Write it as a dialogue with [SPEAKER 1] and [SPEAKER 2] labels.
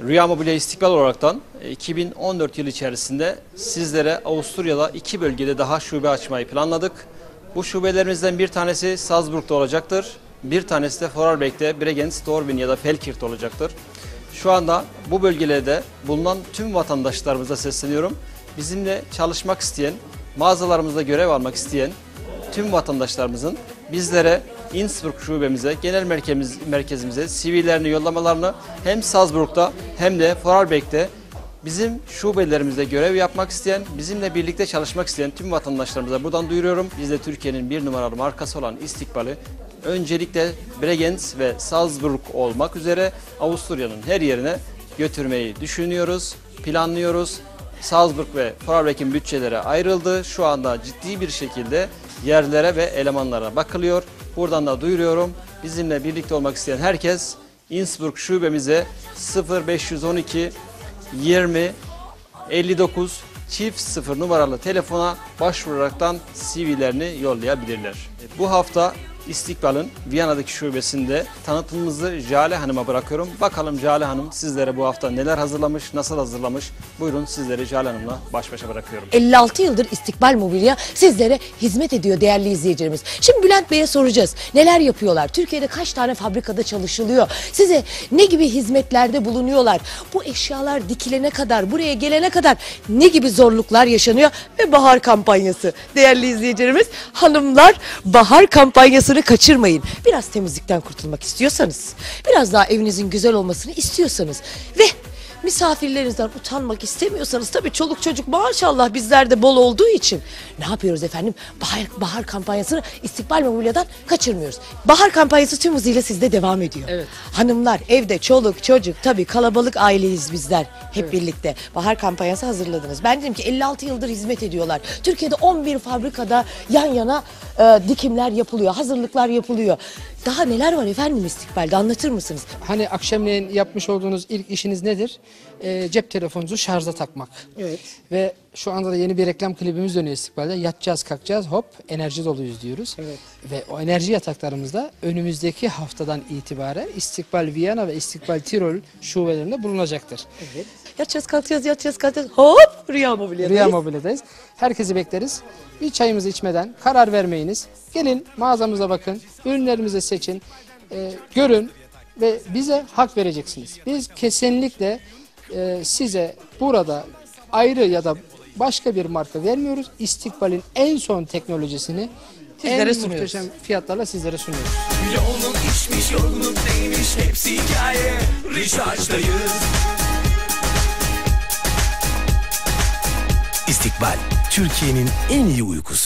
[SPEAKER 1] Rüya Mobilya İstikbal olaraktan e, 2014 yılı içerisinde sizlere Avusturya'da iki bölgede daha şube açmayı planladık. Bu şubelerimizden bir tanesi Salzburg'da olacaktır. Bir tanesi de Vorarlberg'de Bregenz, Dortmund ya da Felkirch olacaktır. Şu anda bu bölgelerde bulunan tüm vatandaşlarımıza sesleniyorum. Bizimle çalışmak isteyen, mağazalarımızda görev almak isteyen tüm vatandaşlarımızın bizlere Innsbruck şubemize, genel merkezimiz, merkezimize CV'lerini yollamalarını hem Salzburg'da hem de Vorarlberg'de bizim şubelerimizde görev yapmak isteyen, bizimle birlikte çalışmak isteyen tüm vatandaşlarımıza buradan duyuruyorum. Biz de Türkiye'nin bir numaralı markası olan İstikbal'i öncelikle Bregenz ve Salzburg olmak üzere Avusturya'nın her yerine götürmeyi düşünüyoruz, planlıyoruz. Salzburg ve Vorarlberg'in bütçeleri ayrıldı. Şu anda ciddi bir şekilde yerlere ve elemanlara bakılıyor. Buradan da duyuruyorum. Bizimle birlikte olmak isteyen herkes Innsbruck şubemize 0512 20 59 çift 0 numaralı telefona başvuraraktan CV'lerini yollayabilirler. Bu hafta İstikbal'ın Viyana'daki şubesinde tanıtımımızı Jale Hanım'a bırakıyorum. Bakalım Jale Hanım sizlere bu hafta neler hazırlamış, nasıl hazırlamış? Buyurun sizleri Jale Hanım'la baş başa bırakıyorum.
[SPEAKER 2] 56 yıldır İstikbal Mobilya sizlere hizmet ediyor değerli izleyicilerimiz. Şimdi Bülent Bey'e soracağız. Neler yapıyorlar? Türkiye'de kaç tane fabrikada çalışılıyor? Size ne gibi hizmetlerde bulunuyorlar? Bu eşyalar dikilene kadar, buraya gelene kadar ne gibi zorluklar yaşanıyor? Ve bahar kampanyası. Değerli izleyicilerimiz, hanımlar bahar kampanyasını kaçırmayın. Biraz temizlikten kurtulmak istiyorsanız, biraz daha evinizin güzel olmasını istiyorsanız ve misafirlerinizden utanmak istemiyorsanız tabii çoluk çocuk maşallah bizlerde bol olduğu için ne yapıyoruz efendim? Bahar, bahar kampanyasını İstikbal Mobilya'dan kaçırmıyoruz. Bahar kampanyası tüm hızıyla sizde devam ediyor.
[SPEAKER 3] Evet.
[SPEAKER 2] Hanımlar evde çoluk çocuk tabii kalabalık aileyiz bizler hep birlikte. Bahar kampanyası hazırladınız. Ben dedim ki 56 yıldır hizmet ediyorlar. Türkiye'de 11 fabrikada yan yana e, dikimler yapılıyor, hazırlıklar yapılıyor. Daha neler var efendim İstikbal'de anlatır mısınız?
[SPEAKER 3] Hani akşamleyin yapmış olduğunuz ilk işiniz nedir? Ee, cep telefonunuzu şarja takmak.
[SPEAKER 2] Evet.
[SPEAKER 3] Ve şu anda da yeni bir reklam klibimiz dönüyor istikbalde. Yatacağız kalkacağız hop enerji doluyuz diyoruz.
[SPEAKER 2] Evet.
[SPEAKER 3] Ve o enerji yataklarımızda önümüzdeki haftadan itibaren İstikbal Viyana ve İstikbal Tirol şubelerinde bulunacaktır.
[SPEAKER 2] Evet. Yatacağız kalkacağız yatacağız kalkacağız hop Rüya Mobilya'dayız.
[SPEAKER 3] Rüya Mobilya'dayız. Herkesi bekleriz. Bir çayımızı içmeden karar vermeyiniz. Gelin mağazamıza bakın, ürünlerimizi seçin, e, görün ve bize hak vereceksiniz. Biz kesinlikle e, size burada ayrı ya da başka bir marka vermiyoruz. İstikbal'in en son teknolojisini
[SPEAKER 2] Sizlere
[SPEAKER 3] en
[SPEAKER 2] sunuyoruz.
[SPEAKER 3] muhteşem fiyatlarla sizlere sunuyoruz.
[SPEAKER 4] Yolun içmiş yorgunluk neymiş hepsi hikaye Recharge'dayız İstikbal Türkiye'nin en iyi uykusu